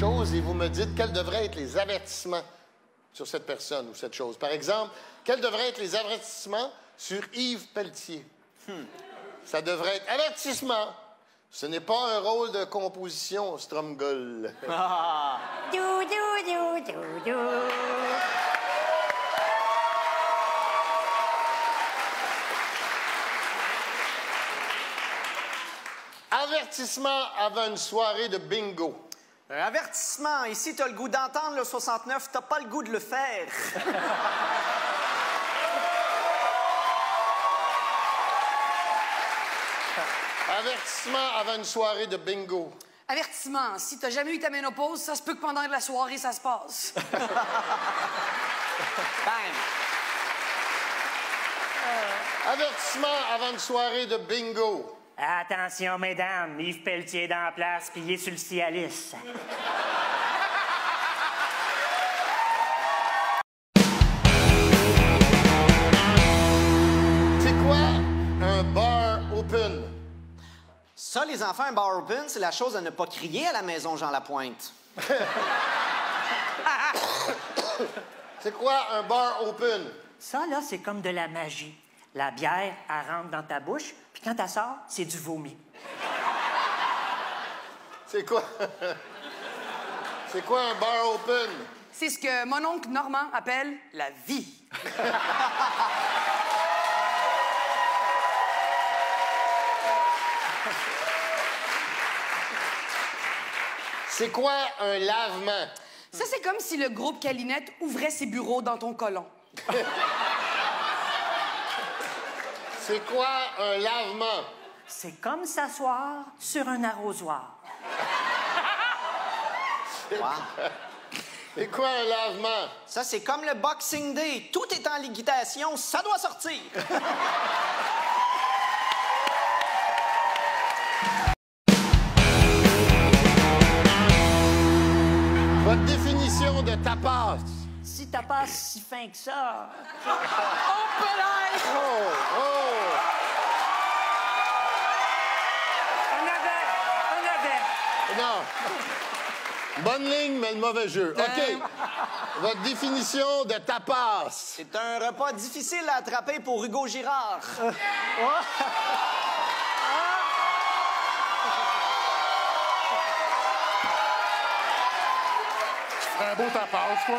chose et vous me dites quels devraient être les avertissements sur cette personne ou cette chose. Par exemple, quels devraient être les avertissements sur Yves Pelletier? Ça devrait être avertissement. Ce n'est pas un rôle de composition, Stromgol. Dou, dou, dou, dou, dou. Avertissement avant une soirée de bingo. Un avertissement. Ici, t'as le goût d'entendre le 69, t'as pas le goût de le faire. Avertissement avant une soirée de bingo. Avertissement, si t'as jamais eu ta ménopause, ça se peut que pendant la soirée, ça se passe. Bam. Avertissement avant une soirée de bingo. Attention, mesdames, Yves Pelletier dans la place, puis il est sur le Cialis. C'est quoi un bar open? Ça, les enfants, un bar open, c'est la chose à ne pas crier à la maison Jean Lapointe. C'est quoi un bar open? Ça, là, c'est comme de la magie. La bière, elle rentre dans ta bouche, puis quand elle sort, c'est du vomi. C'est quoi? C'est quoi un bar open? C'est ce que mon oncle Normand appelle la vie. C'est quoi un lavement? Ça, c'est comme si le groupe Calinette ouvrait ses bureaux dans ton colon. C'est quoi un lavement? C'est comme s'asseoir sur un arrosoir. C'est quoi un lavement? Ça, c'est comme le Boxing Day. Tout est en liquidation, ça doit sortir. Votre définition de tapas? Si t'as pas si fin que ça. Oh, oh! On Non. Bonne ligne, mais le mauvais jeu. OK. Votre définition de tapas? C'est un repas difficile à attraper pour Hugo Girard. Un beau tapas, toi?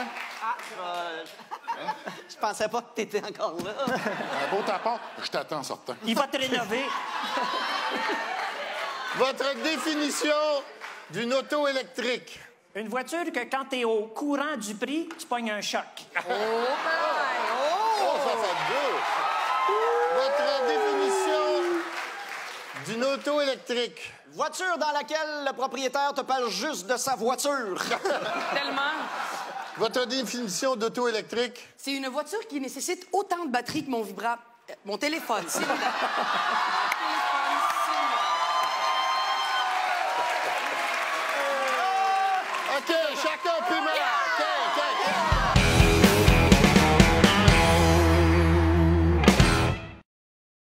Je pensais pas que t'étais encore là. Un beau tapas? Je t'attends en sortant. Il va te rénover. Votre définition d'une auto électrique? Une voiture que quand t'es au courant du prix, tu pognes un choc. Oh, ça fait deux. Votre définition d'une auto électrique? Voiture dans laquelle le propriétaire te parle juste de sa voiture. Tellement. Votre définition d'auto électrique? C'est une voiture qui nécessite autant de batterie que mon vibra... euh, mon téléphone. s'il